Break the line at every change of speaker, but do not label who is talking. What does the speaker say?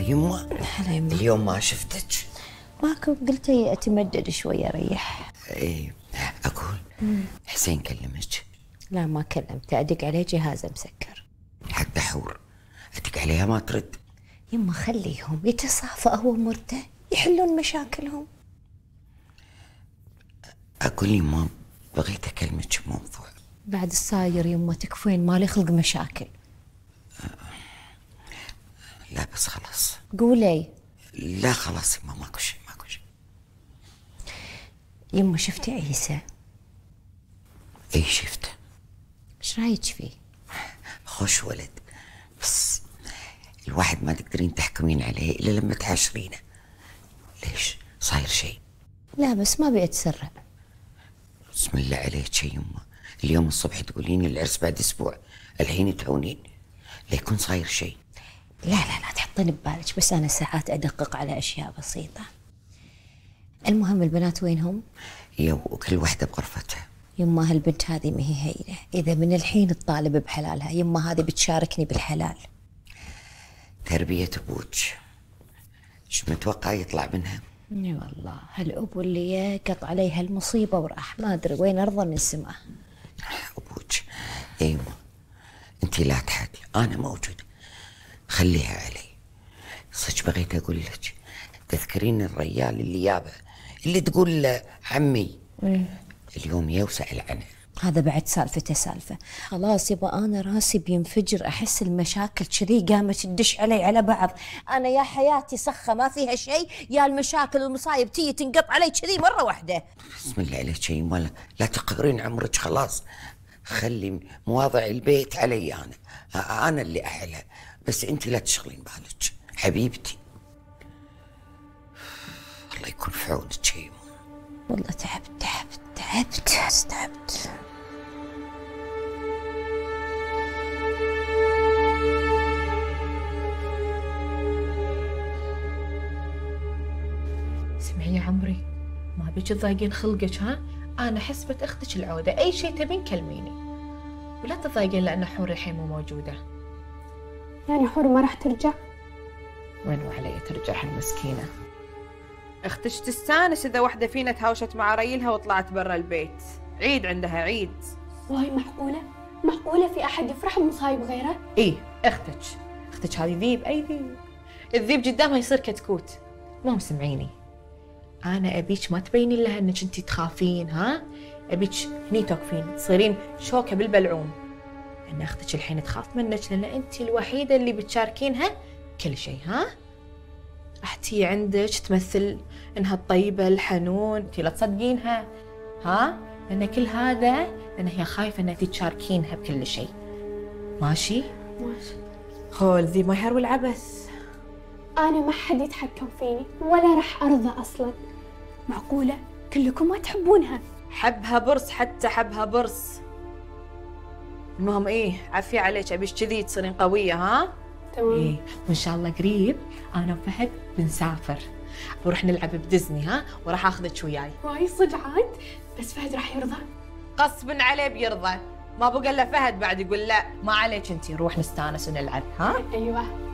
يما؟
هلا يما.
اليوم ما شفتك.
ماكو قلت أتمدد شوي أريح.
إي أقول. حسين كلمك.
لا ما كلمته أدق عليه جهازه مسكر.
حق دحور. أدق عليها ما ترد.
يما خليهم. يتصافى هو ومرته يحلون مشاكلهم.
أقول يما بغيت أكلمك بموضوع.
بعد الصاير يما تكفين مالي خلق مشاكل
لا بس خلاص
قولي.
لا خلاص يما ماكو شيء ماكو شيء.
يما شفتي عيسى؟
اي شفته
إيش رأيك فيه؟
خوش ولد. بس الواحد ما تقدرين تحكمين عليه إلا لما تعاشرينه. ليش؟ صاير شيء.
لا بس ما بيتسرع
بسم الله عليك يا يما. اليوم الصبح تقولين العرس بعد أسبوع الحين تعونين. ليكون صاير شيء.
لا لا لا تحطين ببالك بس أنا ساعات أدقق على أشياء بسيطة. المهم البنات وينهم
يا وكل واحدة بغرفتها.
يما هالبنت هذه ما هي هينة. إذا من الحين تطالب بحلالها يما هذه بتشاركني بالحلال.
تربية أبوك. شو متوقع يطلع منها؟
إي والله هالأب اللي قط علي هالمصيبه وراح ما أدري وين أرضى من سماه
أبوك. أيوة أنت لا تحاتي أنا موجود. خليها علي. صدق بغيت أقول لك. تذكرين الريال اللي يابه اللي تقول له عمي. اليوم يوسع عنه
هذا بعد سالفته سالفة. خلاص يبا أنا راسي بينفجر أحس المشاكل كذي قامت تدش علي على بعض. أنا يا حياتي صخه ما فيها شيء. يا المشاكل والمصايب تيجي تنقط علي كذي مرة واحدة.
بسم الله عليك شيء ولا لا تقهرين عمرك خلاص. خلي مواضع البيت علي أنا. أنا اللي أحلها. بس أنت لا تشغلين بالك. حبيبتي. الله يكون في عونك شيء
والله تعبت تعبت تعبت تعبت
اسمعي يا عمري ما بيك تضايقين خلقك ها؟ أنا حسبة أختك العودة أي شيء تبين كلميني ولا تضايقين لأن حور الحين مو موجودة.
يعني حور ما راح ترجع؟
وين وعلي ترجع هالمسكينة أختك تستانس إذا واحدة فينا تهاوشت مع ريلها وطلعت برا البيت؟ عيد عندها عيد.
وهي معقولة؟ معقولة في أحد يفرح بمصايب غيره؟
إيه أختك. أختك هذه ذيب أي ذيب. الذيب قدامها يصير كتكوت. مو مسمعيني. أنا أبيك ما تبينين لها أنك انت تخافين ها؟ أبيك هني توقفين تصيرين شوكة بالبلعوم لأن أختك الحين تخاف منك لأن انت الوحيدة اللي بتشاركينها كل شيء ها؟ راح تي عندك تمثل إنها الطيبه الحنون انت لا تصدقينها ها؟ لأن كل هذا لأن هي خايفة إنها تشاركينها بكل شيء. ماشي؟
ماشي.
خول ذي ما يهرب العبث.
أنا ما حد يتحكم فيني ولا راح أرضى أصلا. معقولة؟ كلكم ما تحبونها.
حبها برص حتى حبها برص. المهم إيه عفي عليك أبيش كذي تصيرين قوية ها؟
تمام.
إيه وإن شاء الله قريب أنا وفهد بنسافر. بنروح نلعب بديزني ها؟ وراح آخذك وياي.
واي صدعات بس فهد راح يرضى؟
غصبا عليه بيرضى. ما بقى الا فهد بعد يقول لا ما عليك أنتي. نروح نستأنس ونلعب ها؟
أيوة.